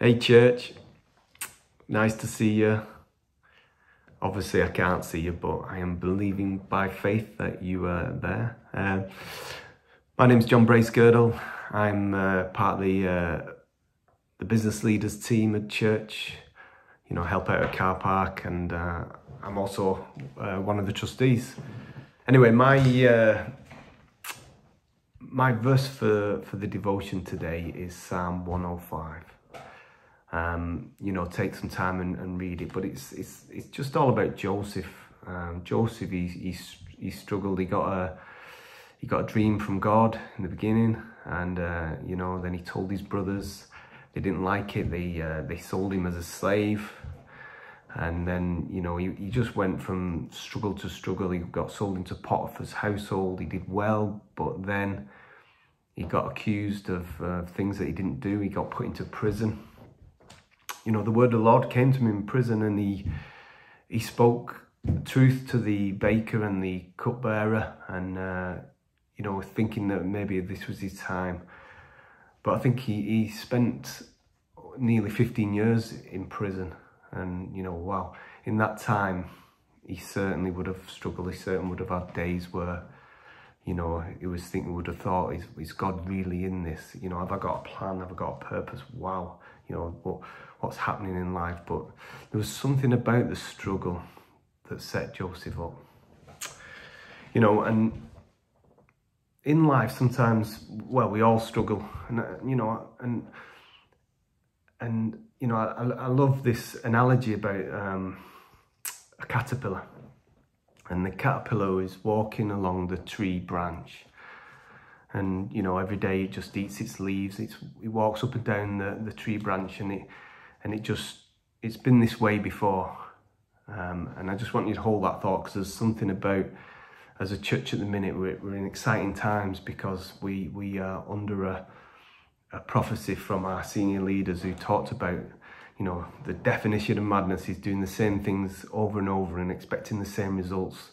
Hey church, nice to see you. Obviously I can't see you, but I am believing by faith that you are there. Um, my name's Jon Bracegirdle. I'm uh, part of the, uh, the business leaders team at church. You know, help out at car park and uh, I'm also uh, one of the trustees. Anyway, my uh, my verse for, for the devotion today is Psalm 105 um, you know, take some time and, and, read it. But it's it's it's just all about Joseph. Um, Joseph, he, he he struggled. He got a he got a dream from God in the beginning, and uh, you know, then he told his brothers. They didn't like it. They uh, they sold him as a slave, and then you know he, he just went from struggle to struggle. He got sold into Potiphar's household. He did well, but then he got accused of uh, things that he didn't do. He got put into prison you know, the word of the Lord came to him in prison and he, he spoke truth to the baker and the cupbearer and, uh, you know, thinking that maybe this was his time. But I think he, he spent nearly 15 years in prison and, you know, wow, in that time, he certainly would have struggled. He certainly would have had days where, you know, he was thinking, would have thought, is, is God really in this? You know, have I got a plan? Have I got a purpose? Wow. You know, what, what's happening in life, but there was something about the struggle that set Joseph up. You know, and in life sometimes, well, we all struggle, and uh, you know, and and you know, I, I love this analogy about um, a caterpillar, and the caterpillar is walking along the tree branch, and you know, every day it just eats its leaves. It's, it walks up and down the, the tree branch, and it and it just it's been this way before. Um, and I just want you to hold that thought because there's something about as a church at the minute we're, we're in exciting times because we we are under a, a prophecy from our senior leaders who talked about you know the definition of madness is doing the same things over and over and expecting the same results.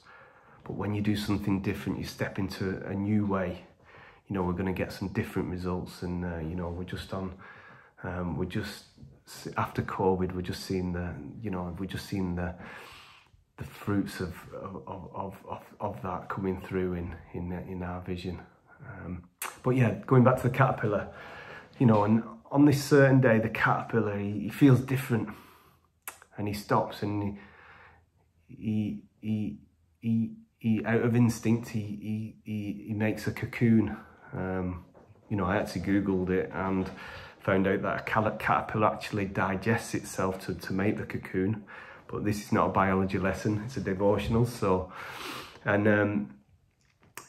But when you do something different you step into a new way. You know we're going to get some different results and uh, you know we're just on um, we're just after COVID, we're just seeing the, you know, we're just seeing the, the fruits of, of, of, of, of that coming through in, in, in our vision. Um, but yeah, going back to the caterpillar, you know, and on this certain day, the caterpillar, he, he feels different and he stops and he, he, he, he, out of instinct, he, he, he, makes a cocoon. Um, you know, I actually Googled it and found out that a caterpillar actually digests itself to, to make the cocoon. But this is not a biology lesson, it's a devotional. So, and um,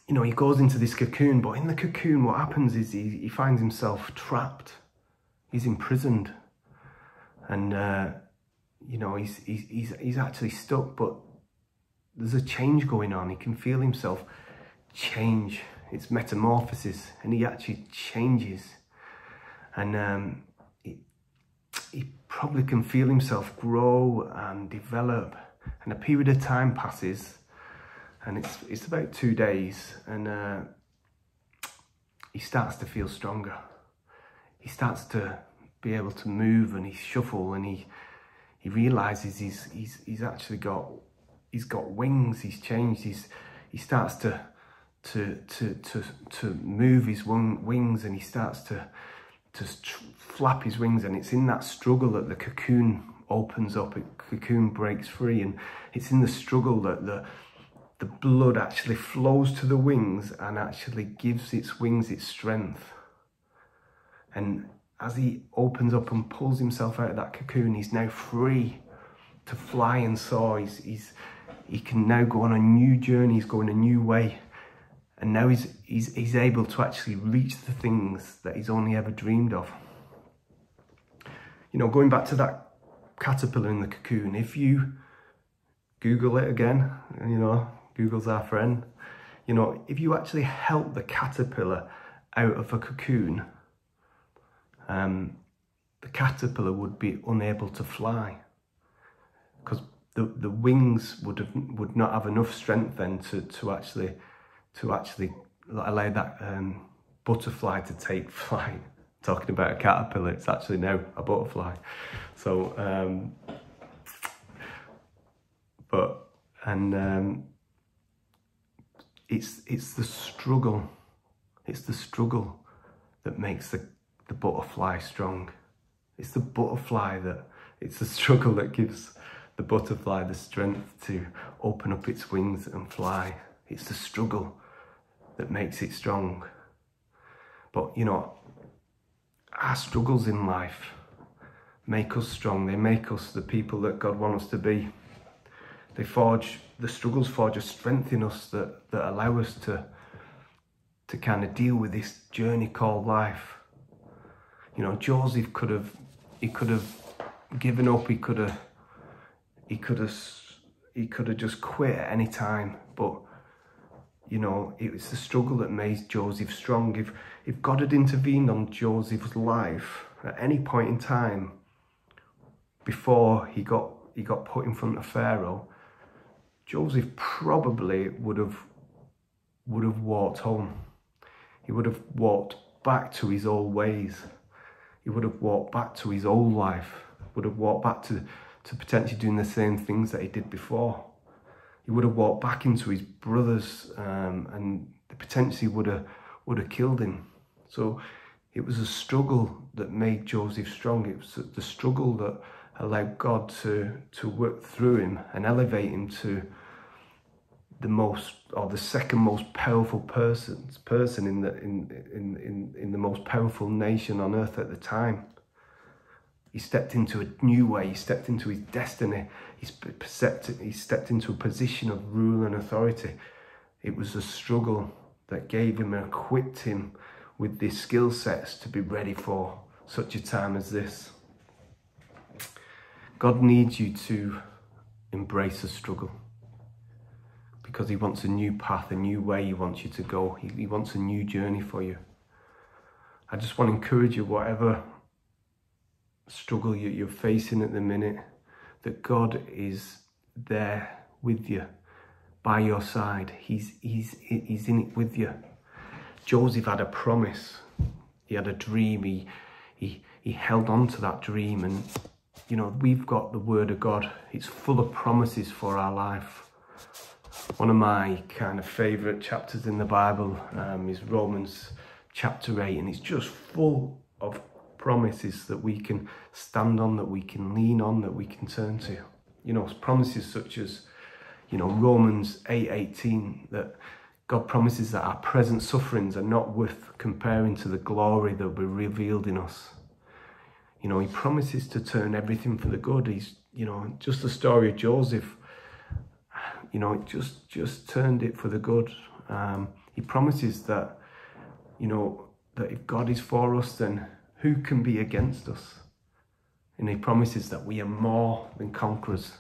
you know, he goes into this cocoon, but in the cocoon, what happens is he, he finds himself trapped. He's imprisoned. And, uh, you know, he's, he's, he's, he's actually stuck, but there's a change going on. He can feel himself change. It's metamorphosis, and he actually changes and um, he, he probably can feel himself grow and develop. And a period of time passes and it's it's about two days and uh, he starts to feel stronger. He starts to be able to move and he shuffle and he he realizes he's he's he's actually got he's got wings he's changed he's he starts to to to to to move his wings and he starts to to flap his wings and it's in that struggle that the cocoon opens up, the cocoon breaks free and it's in the struggle that the the blood actually flows to the wings and actually gives its wings its strength. And as he opens up and pulls himself out of that cocoon, he's now free to fly and soar. He's, he's, he can now go on a new journey, he's going a new way. And now he's, he's, he's able to actually reach the things that he's only ever dreamed of. You know, going back to that caterpillar in the cocoon, if you Google it again, you know, Google's our friend, you know, if you actually help the caterpillar out of a cocoon, um, the caterpillar would be unable to fly because the, the wings would have would not have enough strength then to, to actually to actually allow that um, butterfly to take flight. talking about a caterpillar, it's actually now a butterfly. So, um, but, and um, it's, it's the struggle, it's the struggle that makes the, the butterfly strong. It's the butterfly that, it's the struggle that gives the butterfly the strength to open up its wings and fly. It's the struggle that makes it strong. But, you know, our struggles in life make us strong. They make us the people that God wants us to be. They forge, the struggles forge a strength in us that, that allow us to, to kind of deal with this journey called life. You know, Joseph could have, he could have given up, he could have, he could have, he could have just quit at any time, but you know, it was the struggle that made Joseph strong. If, if God had intervened on Joseph's life at any point in time before he got, he got put in front of Pharaoh, Joseph probably would have, would have walked home. He would have walked back to his old ways. He would have walked back to his old life, would have walked back to, to potentially doing the same things that he did before he would have walked back into his brothers um, and potentially would have would have killed him. So it was a struggle that made Joseph strong. It was the struggle that allowed God to to work through him and elevate him to the most or the second most powerful person person in the in in in, in the most powerful nation on earth at the time. He stepped into a new way. He stepped into his destiny. He stepped, into a position of rule and authority. It was a struggle that gave him and equipped him with the skill sets to be ready for such a time as this. God needs you to embrace a struggle because he wants a new path, a new way he wants you to go. He, he wants a new journey for you. I just want to encourage you, whatever struggle you're facing at the minute, that God is there with you, by your side. He's, he's, he's in it with you. Joseph had a promise. He had a dream. He, he, he held on to that dream. And, you know, we've got the word of God. It's full of promises for our life. One of my kind of favourite chapters in the Bible um, is Romans chapter 8, and it's just full of promises that we can stand on, that we can lean on, that we can turn to. You know, promises such as, you know, Romans 8:18 that God promises that our present sufferings are not worth comparing to the glory that will be revealed in us. You know, he promises to turn everything for the good. He's, you know, just the story of Joseph, you know, it just just turned it for the good. Um, he promises that, you know, that if God is for us, then who can be against us? And he promises that we are more than conquerors.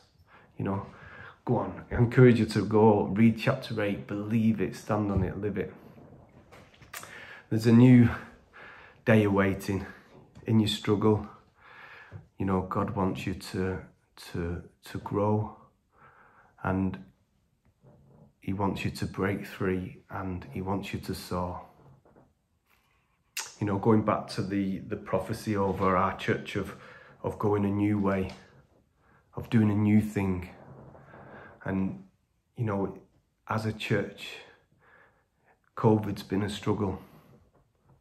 You know, go on. I encourage you to go read chapter 8, believe it, stand on it, live it. There's a new day awaiting in your struggle. You know, God wants you to to to grow and he wants you to break free and he wants you to soar you know, going back to the, the prophecy over our church of, of going a new way, of doing a new thing. And, you know, as a church, COVID's been a struggle.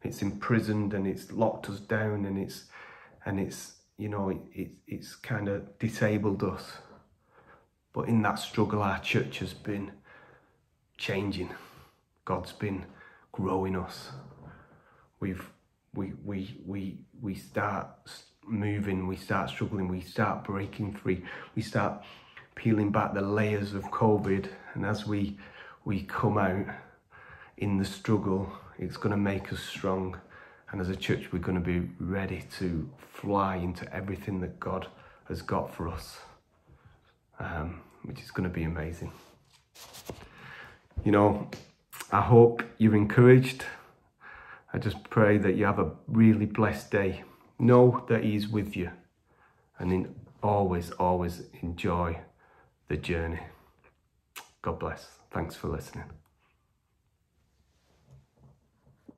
It's imprisoned and it's locked us down and it's, and it's, you know, it, it, it's kind of disabled us. But in that struggle, our church has been changing. God's been growing us we've we we we we start moving, we start struggling, we start breaking free, we start peeling back the layers of COVID, and as we we come out in the struggle, it's going to make us strong. And as a church, we're going to be ready to fly into everything that God has got for us, um, which is going to be amazing. You know, I hope you're encouraged I just pray that you have a really blessed day. Know that He's with you and in, always, always enjoy the journey. God bless. Thanks for listening.